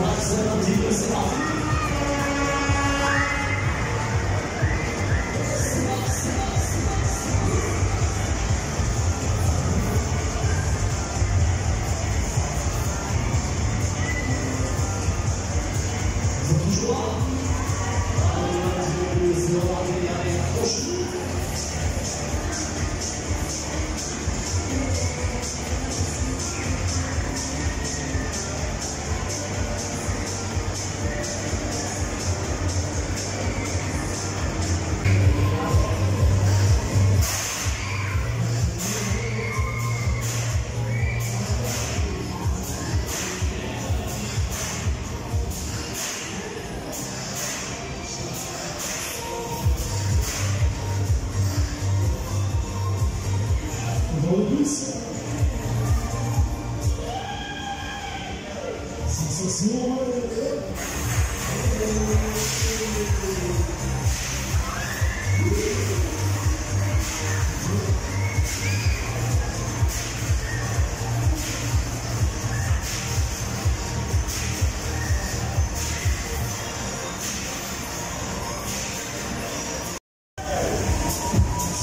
Marcelo Dias Alves. ladies. Sexy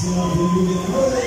you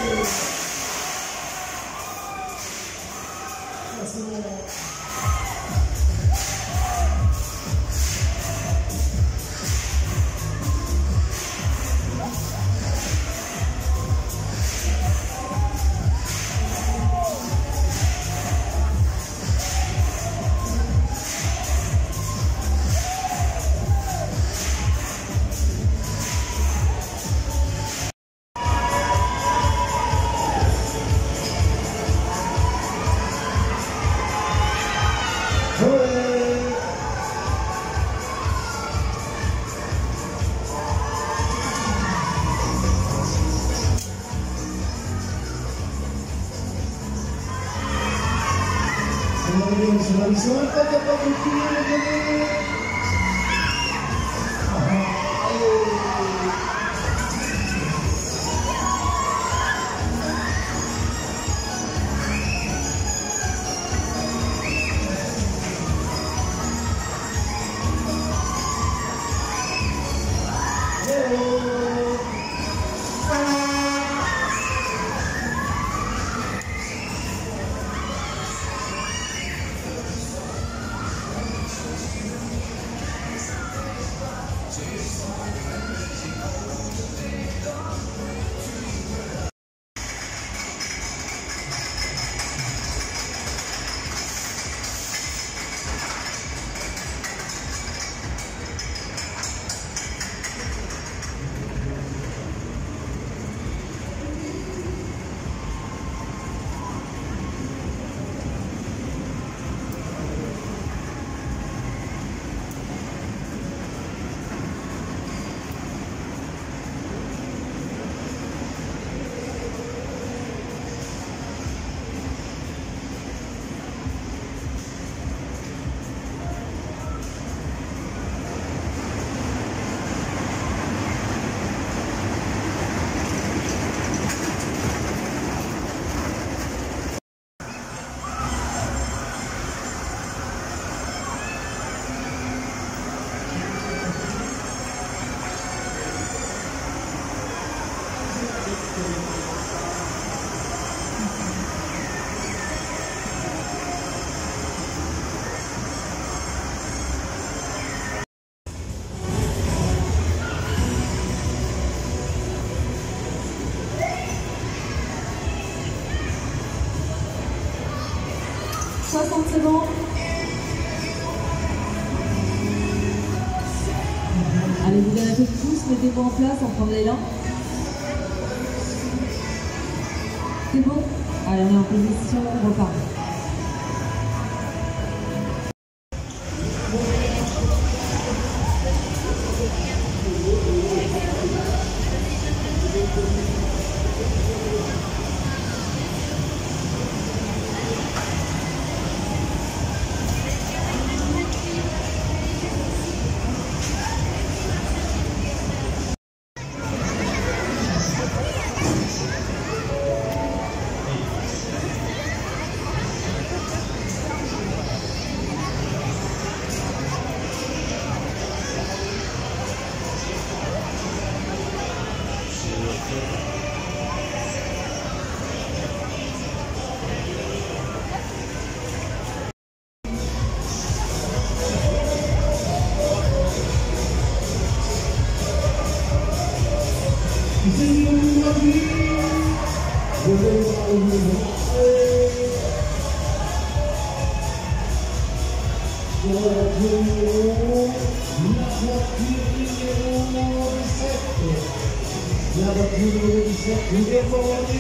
se realizó el el Allez, vous avez un peu de pouce, mettez-vous en place, on prend l'élan. C'est bon? Allez, on est en position, on repart. Never do it, never do it,